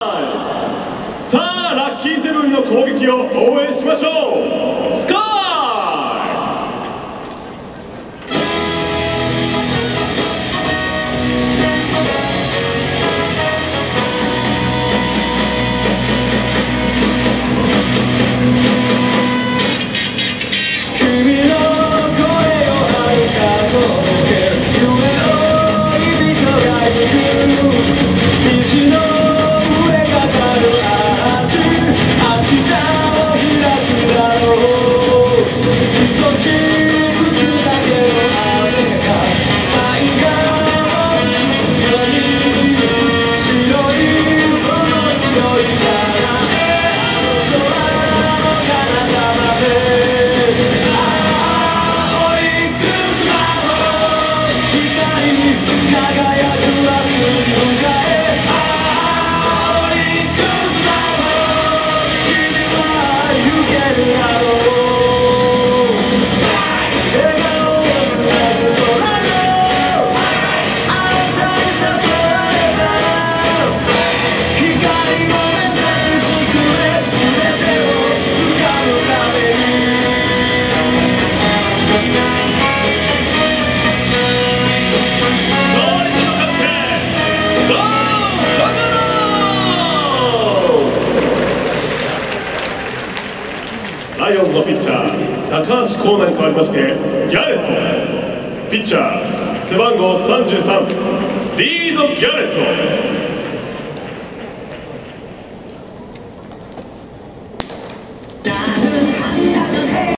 さあラッキーセブンの攻撃を応援しましょう。輝くライオンズのピッチャー高橋光成に代わりましてギャレットピッチャー背番号33リード・ギャレット